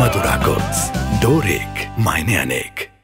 मधुरा quotes door एक मायने अनेक